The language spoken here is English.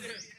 Yeah.